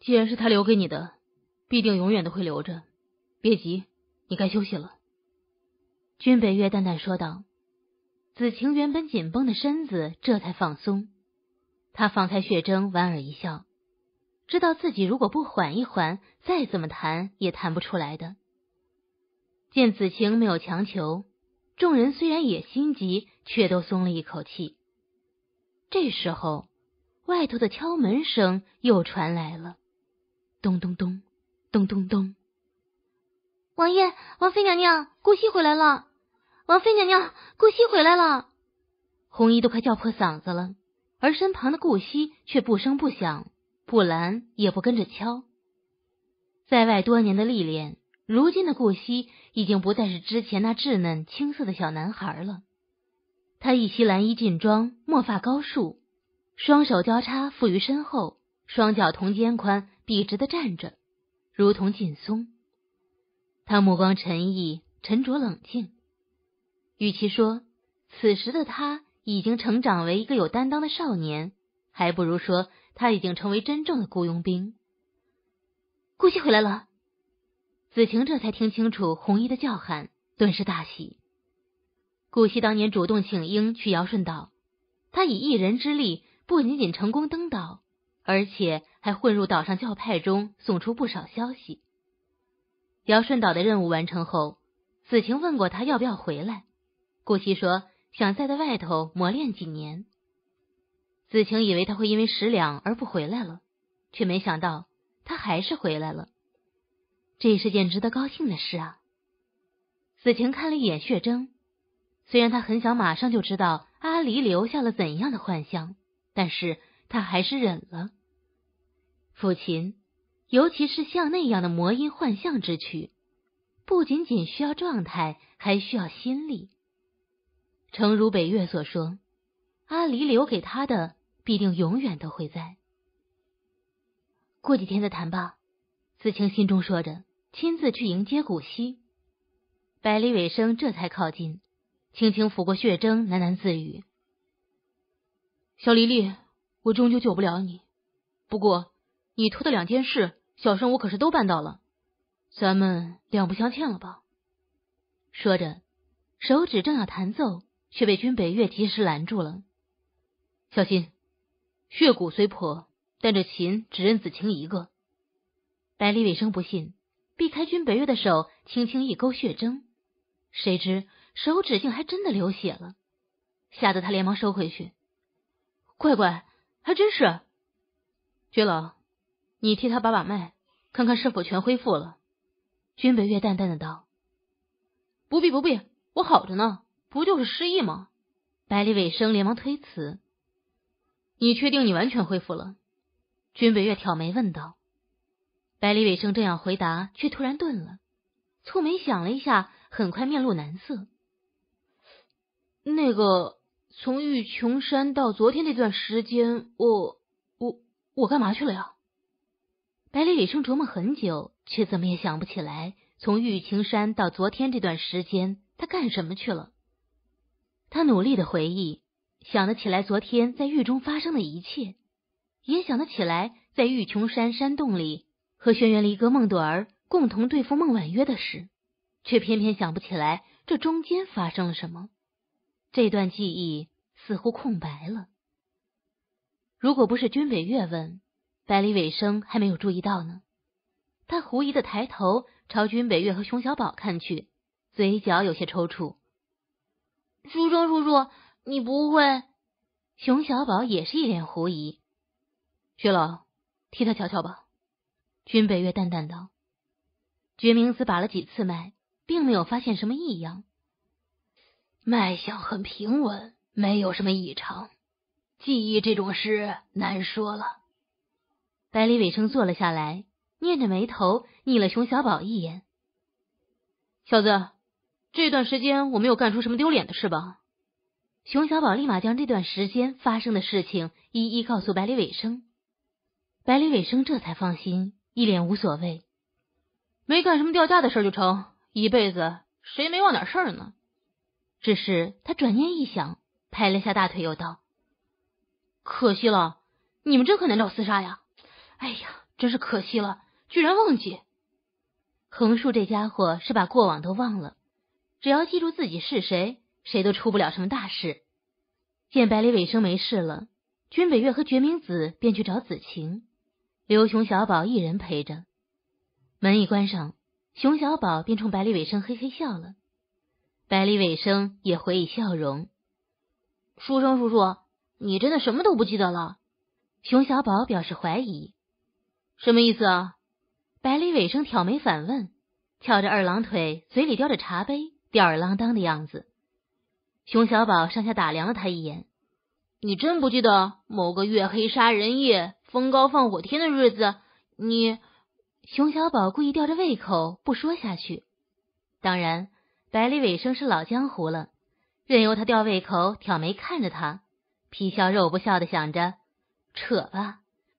既然是他留给你的，必定永远都会留着。别急，你该休息了。”君北月淡淡说道。子晴原本紧绷的身子这才放松，他放开血针，莞尔一笑，知道自己如果不缓一缓，再怎么弹也弹不出来的。见子晴没有强求，众人虽然也心急，却都松了一口气。这时候，外头的敲门声又传来了，咚咚咚，咚咚咚。王爷，王妃娘娘，顾惜回来了。王妃娘娘，顾惜回来了。红衣都快叫破嗓子了，而身旁的顾惜却不声不响，不拦也不跟着敲。在外多年的历练。如今的顾惜已经不再是之前那稚嫩青涩的小男孩了。他一袭蓝衣劲装，墨发高束，双手交叉负于身后，双脚同肩宽，笔直的站着，如同劲松。他目光沉毅、沉着冷静。与其说此时的他已经成长为一个有担当的少年，还不如说他已经成为真正的雇佣兵。顾惜回来了。子晴这才听清楚红衣的叫喊，顿时大喜。顾惜当年主动请缨去尧舜岛，他以一人之力不仅仅成功登岛，而且还混入岛上教派中，送出不少消息。尧舜岛的任务完成后，子晴问过他要不要回来，顾惜说想再在外头磨练几年。子晴以为他会因为食粮而不回来了，却没想到他还是回来了。这是件值得高兴的事啊！子晴看了一眼血征，虽然他很想马上就知道阿离留下了怎样的幻象，但是他还是忍了。抚琴，尤其是像那样的魔音幻象之曲，不仅仅需要状态，还需要心力。诚如北岳所说，阿离留给他的，必定永远都会在。过几天再谈吧，子清心中说着。亲自去迎接古稀，百里尾生这才靠近，轻轻抚过血征，喃喃自语：“小黎黎，我终究救不了你。不过你托的两件事，小生我可是都办到了，咱们两不相欠了吧？”说着，手指正要弹奏，却被君北月及时拦住了。“小心，血骨虽破，但这琴只认子晴一个。”百里尾生不信。避开君北月的手，轻轻一勾血针，谁知手指竟还真的流血了，吓得他连忙收回去。乖乖，还真是。绝老，你替他把把脉，看看是否全恢复了。君北月淡淡的道：“不必不必，我好着呢，不就是失忆吗？”百里尾生连忙推辞：“你确定你完全恢复了？”君北月挑眉问道。百里尾生正要回答，却突然顿了，蹙眉想了一下，很快面露难色。那个，从玉琼山到昨天那段时间，我我我干嘛去了呀？百里尾生琢磨很久，却怎么也想不起来，从玉琼山到昨天这段时间，他干什么去了？他努力的回忆，想得起来昨天在狱中发生的一切，也想得起来在玉琼山山洞里。和轩辕离歌、孟朵儿共同对付孟婉约的事，却偏偏想不起来这中间发生了什么。这段记忆似乎空白了。如果不是君北月问，百里尾生还没有注意到呢。他狐疑的抬头朝君北月和熊小宝看去，嘴角有些抽搐。书生叔叔，你不会？熊小宝也是一脸狐疑。薛老，替他瞧瞧吧。君北月淡淡道：“决明子把了几次脉，并没有发现什么异样，脉象很平稳，没有什么异常。记忆这种事难说了。”百里尾生坐了下来，捏着眉头睨了熊小宝一眼：“小子，这段时间我没有干出什么丢脸的事吧？”熊小宝立马将这段时间发生的事情一一告诉百里尾生，百里尾生这才放心。一脸无所谓，没干什么掉价的事就成，一辈子谁没忘点事儿呢？只是他转念一想，拍了下大腿，又道：“可惜了，你们这可难找厮杀呀！哎呀，真是可惜了，居然忘记。横竖这家伙是把过往都忘了，只要记住自己是谁，谁都出不了什么大事。见百里尾生没事了，君北月和决明子便去找子晴，留熊小宝一人陪着。门一关上，熊小宝便冲百里尾生嘿嘿笑了。百里尾生也回以笑容。书生叔叔，你真的什么都不记得了？熊小宝表示怀疑。什么意思啊？百里尾生挑眉反问，翘着二郎腿，嘴里叼着茶杯，吊儿郎当的样子。熊小宝上下打量了他一眼：“你真不记得某个月黑杀人夜，风高放火天的日子？你……”熊小宝故意吊着胃口不说下去。当然，百里尾生是老江湖了，任由他吊胃口、挑眉看着他，皮笑肉不笑的想着：“扯吧，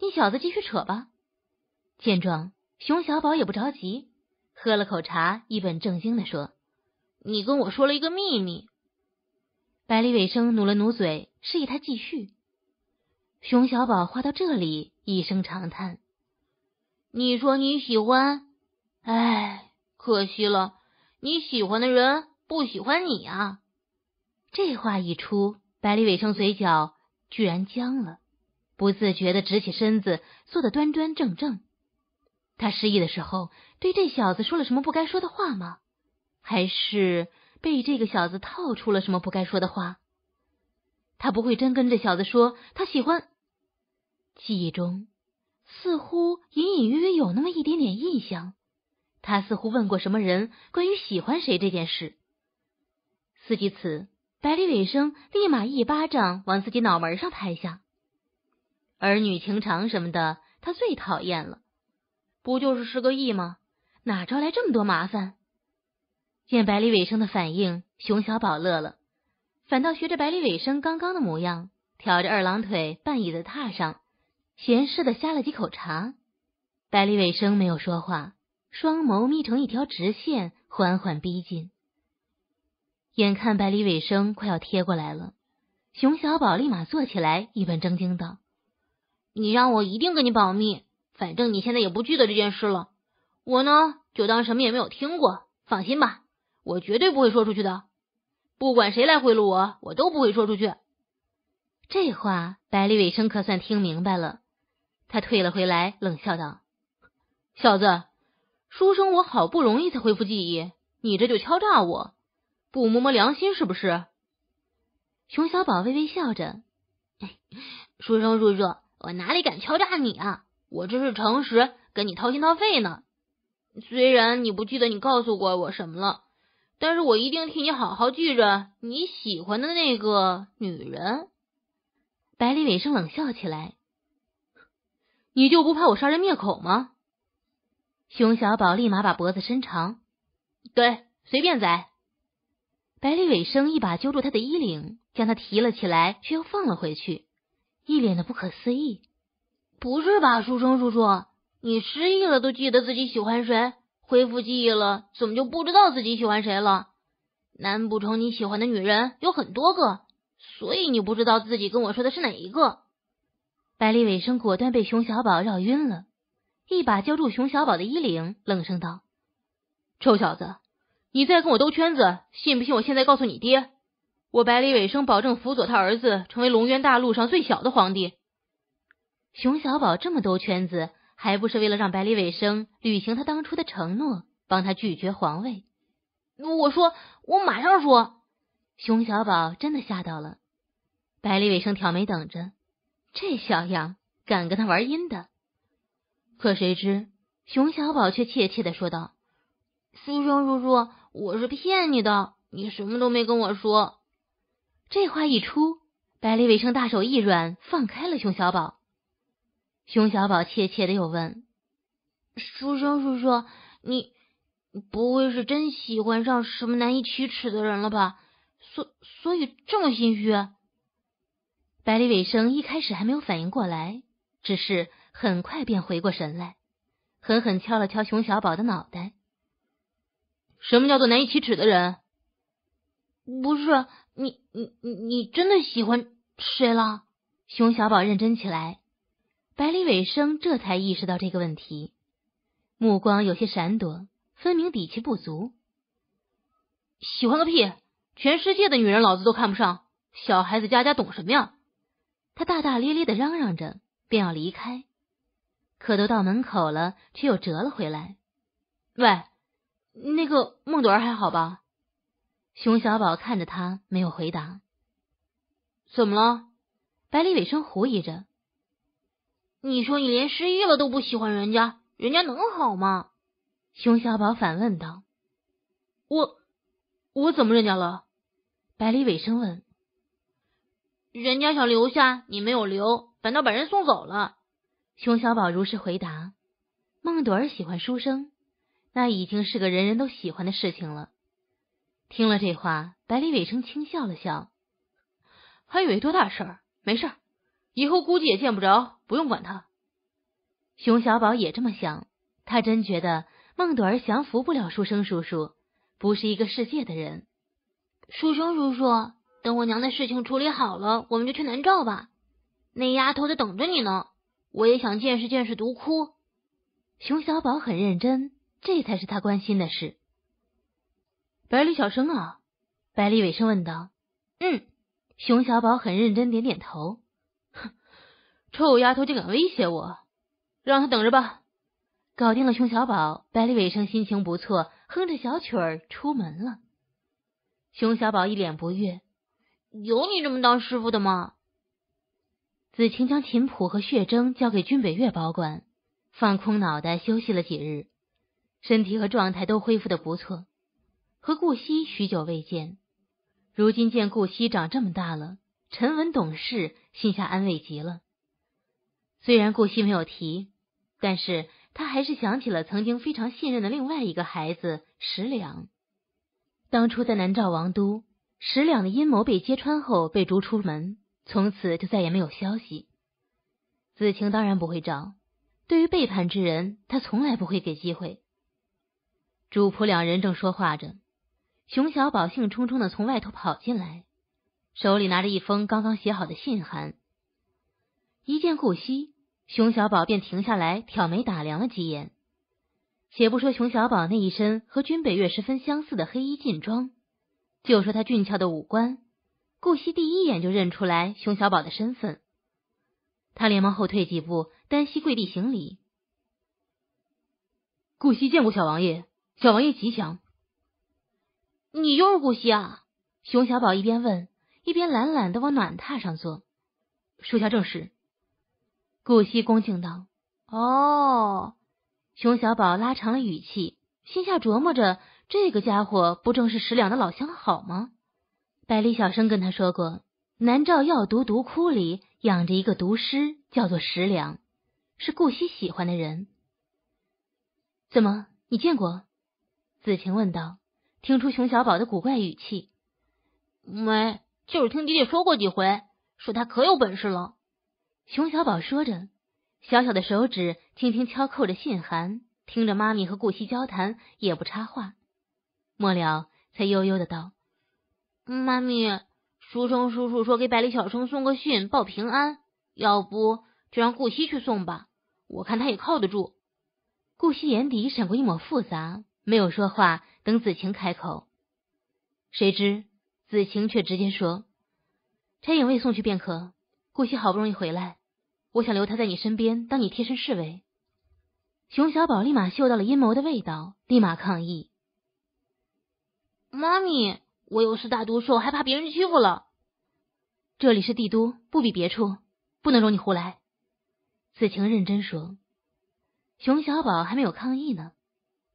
你小子继续扯吧。”见状。熊小宝也不着急，喝了口茶，一本正经的说：“你跟我说了一个秘密。”百里尾生努了努嘴，示意他继续。熊小宝话到这里，一声长叹：“你说你喜欢，哎，可惜了，你喜欢的人不喜欢你啊。”这话一出，百里尾生嘴角居然僵了，不自觉的直起身子，坐得端端正正。他失忆的时候，对这小子说了什么不该说的话吗？还是被这个小子套出了什么不该说的话？他不会真跟这小子说他喜欢？记忆中似乎隐隐约约有那么一点点印象，他似乎问过什么人关于喜欢谁这件事。思及此，百里尾生立马一巴掌往自己脑门上拍下。儿女情长什么的，他最讨厌了。不就是十个亿吗？哪招来这么多麻烦？见百里尾生的反应，熊小宝乐了，反倒学着百里尾生刚刚的模样，挑着二郎腿半倚在榻上，闲适的呷了几口茶。百里尾生没有说话，双眸眯成一条直线，缓缓逼近。眼看百里尾生快要贴过来了，熊小宝立马坐起来，一本正经道：“你让我一定跟你保密。”反正你现在也不记得这件事了，我呢就当什么也没有听过。放心吧，我绝对不会说出去的。不管谁来贿赂我，我都不会说出去。这话百里尾生可算听明白了，他退了回来，冷笑道：“小子，书生我好不容易才恢复记忆，你这就敲诈我，不摸摸良心是不是？”熊小宝微微笑着：“书生叔叔，我哪里敢敲诈你啊？”我这是诚实跟你掏心掏肺呢，虽然你不记得你告诉过我什么了，但是我一定替你好好记着你喜欢的那个女人。百里尾生冷笑起来：“你就不怕我杀人灭口吗？”熊小宝立马把脖子伸长：“对，随便宰。”百里尾生一把揪住他的衣领，将他提了起来，却又放了回去，一脸的不可思议。不是吧，书生叔叔，你失忆了都记得自己喜欢谁，恢复记忆了怎么就不知道自己喜欢谁了？难不成你喜欢的女人有很多个，所以你不知道自己跟我说的是哪一个？百里尾生果断被熊小宝绕晕了，一把揪住熊小宝的衣领，冷声道：“臭小子，你再跟我兜圈子，信不信我现在告诉你爹，我百里尾生保证辅佐他儿子成为龙渊大陆上最小的皇帝。”熊小宝这么兜圈子，还不是为了让百里尾生履行他当初的承诺，帮他拒绝皇位？我说，我马上说。熊小宝真的吓到了，百里尾生挑眉等着，这小样敢跟他玩阴的？可谁知熊小宝却怯怯的说道：“苏生叔叔，我是骗你的，你什么都没跟我说。”这话一出，百里尾生大手一软，放开了熊小宝。熊小宝怯怯的又问：“书生叔叔，你不会是真喜欢上什么难以启齿的人了吧？所所以这么心虚？”百里尾生一开始还没有反应过来，只是很快便回过神来，狠狠敲了敲熊小宝的脑袋：“什么叫做难以启齿的人？不是你，你你你真的喜欢谁了？”熊小宝认真起来。百里尾生这才意识到这个问题，目光有些闪躲，分明底气不足。喜欢个屁！全世界的女人老子都看不上，小孩子家家懂什么呀？他大大咧咧的嚷嚷着，便要离开，可都到门口了，却又折了回来。喂，那个孟朵儿还好吧？熊小宝看着他，没有回答。怎么了？百里尾生狐疑着。你说你连失忆了都不喜欢人家，人家能好吗？熊小宝反问道。我我怎么人家了？百里尾生问。人家想留下，你没有留，反倒把人送走了。熊小宝如实回答。孟朵儿喜欢书生，那已经是个人人都喜欢的事情了。听了这话，百里尾生轻笑了笑，还以为多大事儿，没事儿，以后估计也见不着，不用管他。熊小宝也这么想，他真觉得孟朵儿降服不了书生叔叔，不是一个世界的人。书生叔叔。等我娘的事情处理好了，我们就去南诏吧。那丫头在等着你呢。我也想见识见识毒窟。熊小宝很认真，这才是他关心的事。百里小生啊，百里尾生问道。嗯，熊小宝很认真，点点头。臭丫头竟敢威胁我，让他等着吧。搞定了熊小宝，百里尾生心情不错，哼着小曲儿出门了。熊小宝一脸不悦。有你这么当师傅的吗？子晴将琴谱和血筝交给君北月保管，放空脑袋休息了几日，身体和状态都恢复的不错。和顾惜许久未见，如今见顾惜长这么大了，沉稳懂事，心下安慰极了。虽然顾惜没有提，但是他还是想起了曾经非常信任的另外一个孩子石良，当初在南诏王都。石良的阴谋被揭穿后，被逐出门，从此就再也没有消息。子晴当然不会找，对于背叛之人，他从来不会给机会。主仆两人正说话着，熊小宝兴冲冲的从外头跑进来，手里拿着一封刚刚写好的信函。一见顾惜，熊小宝便停下来挑眉打量了几眼。且不说熊小宝那一身和君北月十分相似的黑衣劲装。就说他俊俏的五官，顾惜第一眼就认出来熊小宝的身份。他连忙后退几步，单膝跪地行礼。顾惜见过小王爷，小王爷吉祥。你就是顾惜啊？熊小宝一边问，一边懒懒的往暖榻上坐。属下正是。顾惜恭敬道：“哦。”熊小宝拉长了语气，心下琢磨着。这个家伙不正是石两的老相好吗？百里小生跟他说过，南诏药毒毒窟里养着一个毒师，叫做石两，是顾惜喜欢的人。怎么，你见过？子晴问道，听出熊小宝的古怪语气。没，就是听爹爹说过几回，说他可有本事了。熊小宝说着，小小的手指轻轻敲扣着信函，听着妈咪和顾惜交谈，也不插话。末了，才悠悠的道：“妈咪，书生叔叔说给百里小生送个信报平安，要不就让顾惜去送吧，我看他也靠得住。”顾惜眼底闪过一抹复杂，没有说话，等子晴开口。谁知子晴却直接说：“差影卫送去便可。顾惜好不容易回来，我想留他在你身边，当你贴身侍卫。”熊小宝立马嗅到了阴谋的味道，立马抗议。妈咪，我又是大毒兽，还怕别人欺负了？这里是帝都，不比别处，不能容你胡来。子晴认真说。熊小宝还没有抗议呢，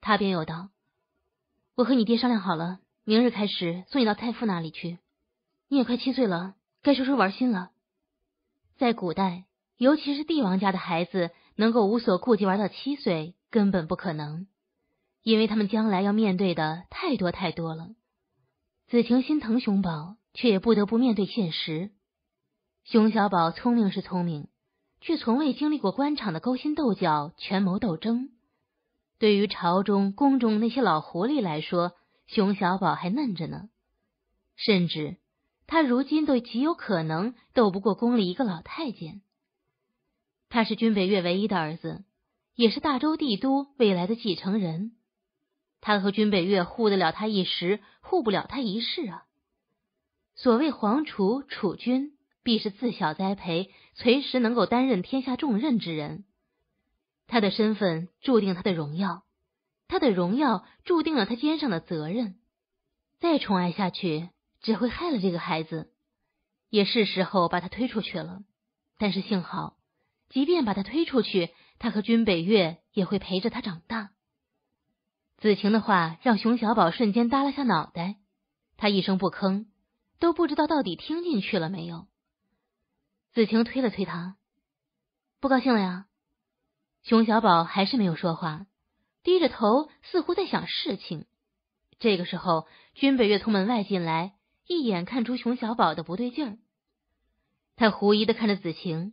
他便又道：“我和你爹商量好了，明日开始送你到太傅那里去。你也快七岁了，该收收玩心了。在古代，尤其是帝王家的孩子，能够无所顾忌玩到七岁，根本不可能。”因为他们将来要面对的太多太多了，子晴心疼熊宝，却也不得不面对现实。熊小宝聪明是聪明，却从未经历过官场的勾心斗角、权谋斗争。对于朝中、宫中那些老狐狸来说，熊小宝还嫩着呢。甚至他如今都极有可能斗不过宫里一个老太监。他是军北岳唯一的儿子，也是大周帝都未来的继承人。他和军北岳护得了他一时，护不了他一世啊！所谓皇储储君，必是自小栽培，随时能够担任天下重任之人。他的身份注定他的荣耀，他的荣耀注定了他肩上的责任。再宠爱下去，只会害了这个孩子。也是时候把他推出去了。但是幸好，即便把他推出去，他和君北月也会陪着他长大。子晴的话让熊小宝瞬间耷拉下脑袋，他一声不吭，都不知道到底听进去了没有。子晴推了推他，不高兴了呀。熊小宝还是没有说话，低着头，似乎在想事情。这个时候，君北月从门外进来，一眼看出熊小宝的不对劲儿，他狐疑的看着子晴，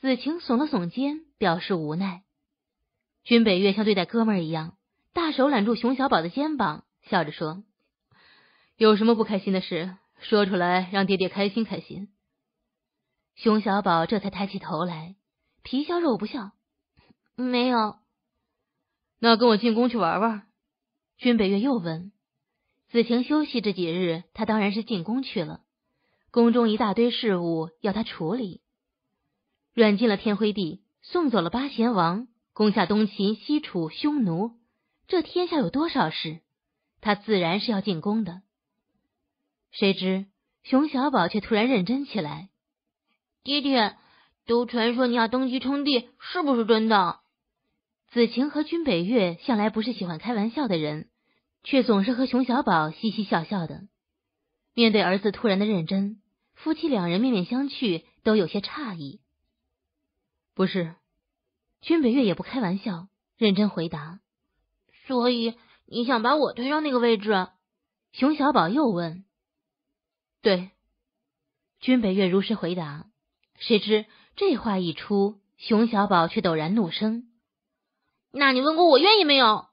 子晴耸了耸肩，表示无奈。君北月像对待哥们儿一样。大手揽住熊小宝的肩膀，笑着说：“有什么不开心的事，说出来，让爹爹开心开心。”熊小宝这才抬起头来，皮笑肉不笑：“没有。”那跟我进宫去玩玩。君北月又问：“子晴休息这几日，他当然是进宫去了。宫中一大堆事务要他处理，软禁了天辉帝，送走了八贤王，攻下东秦、西楚、匈奴。”这天下有多少事，他自然是要进宫的。谁知熊小宝却突然认真起来：“爹爹，都传说你要登基称帝，是不是真的？”子晴和君北月向来不是喜欢开玩笑的人，却总是和熊小宝嘻嘻笑笑的。面对儿子突然的认真，夫妻两人面面相觑，都有些诧异。不是，君北月也不开玩笑，认真回答。所以你想把我推上那个位置？熊小宝又问。对，君北月如实回答。谁知这话一出，熊小宝却陡然怒声：“那你问过我愿意没有？”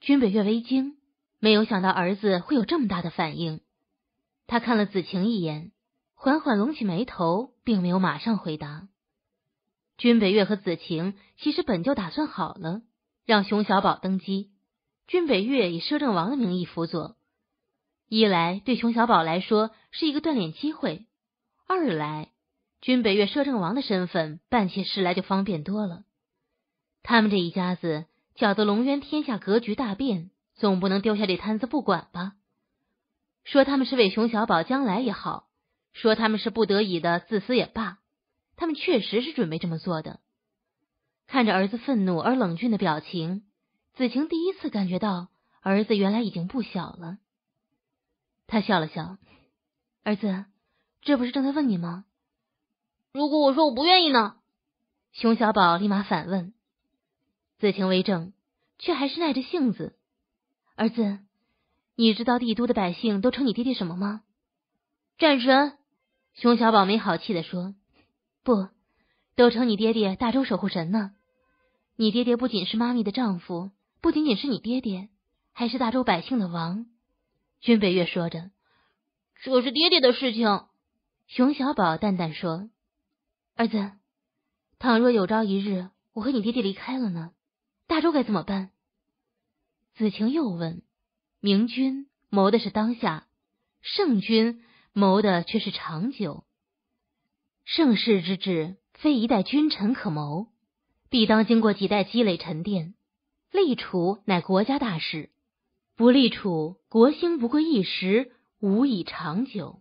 君北月微惊，没有想到儿子会有这么大的反应。他看了子晴一眼，缓缓拢起眉头，并没有马上回答。君北月和子晴其实本就打算好了，让熊小宝登基。君北月以摄政王的名义辅佐，一来对熊小宝来说是一个锻炼机会，二来君北月摄政王的身份办起事来就方便多了。他们这一家子搅得龙渊天下格局大变，总不能丢下这摊子不管吧？说他们是为熊小宝将来也好，说他们是不得已的自私也罢，他们确实是准备这么做的。看着儿子愤怒而冷峻的表情。子晴第一次感觉到儿子原来已经不小了。他笑了笑：“儿子，这不是正在问你吗？如果我说我不愿意呢？”熊小宝立马反问。子晴为正，却还是耐着性子：“儿子，你知道帝都的百姓都称你爹爹什么吗？”战神。熊小宝没好气的说：“不，都称你爹爹大周守护神呢。你爹爹不仅是妈咪的丈夫。”不仅仅是你爹爹，还是大周百姓的王。君北月说着：“这是爹爹的事情。”熊小宝淡淡说：“儿子，倘若有朝一日我和你爹爹离开了呢？大周该怎么办？”子晴又问：“明君谋的是当下，圣君谋的却是长久。盛世之治，非一代君臣可谋，必当经过几代积累沉淀。”立储乃国家大事，不立储，国兴不过一时，无以长久。